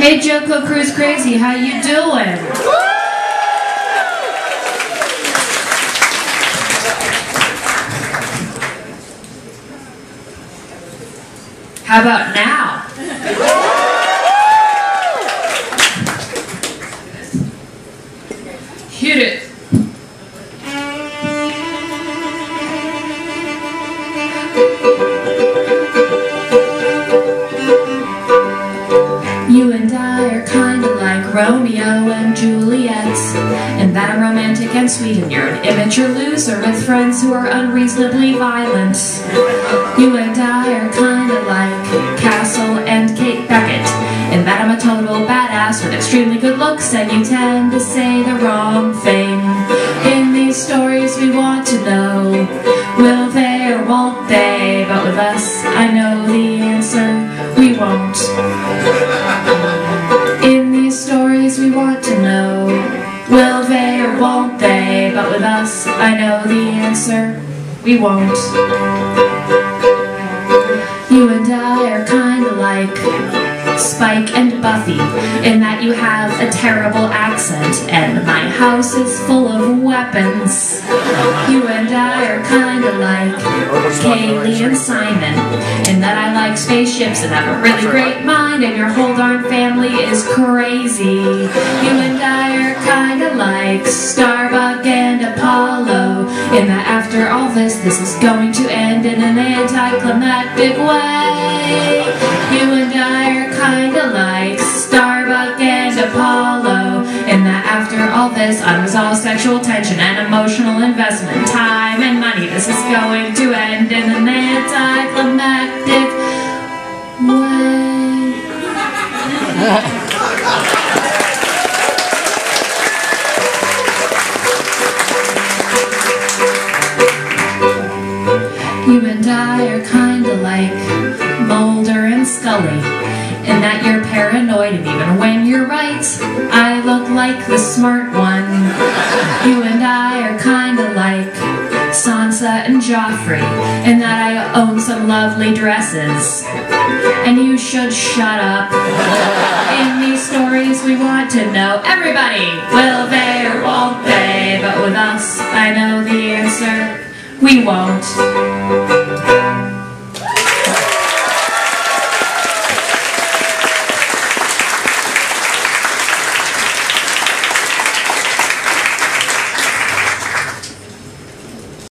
Hey JoCo Cruise Crazy, how you doing? How about now? Hit it. And are kinda like Romeo and Juliet. In that I'm romantic and sweet and you're an immature loser with friends who are unreasonably violent. You and I are kinda like Castle and Kate Beckett. In that I'm a total badass with extremely good looks and you tend to say the wrong thing. In these stories we want to know Will they or won't they? But with us I know the answer We won't want to know. Will they or won't they? But with us I know the answer. We won't. You and I are kinda like Spike and Buffy In that you have a terrible accent And my house is full of weapons. You and I are kinda like Kaylee and Simon In that I like spaceships and have a really great mind And your whole darn family is crazy. You and I are kinda like Starbuck and Apollo. In that after all this, this is going to end in an anticlimactic way. You and I are kinda like Starbuck and Apollo. In that after all this, unresolved sexual tension and emotional investment. Time and money, this is going to end in an anticlimactic You and I are kinda like Mulder and Scully In that you're paranoid and even when you're right I look like the smart one. You and I are kinda like Sansa and Joffrey In that I own some lovely dresses. And you should shut up. In these stories we want to know Everybody, will they or won't they? But with us, I know the answer we won't.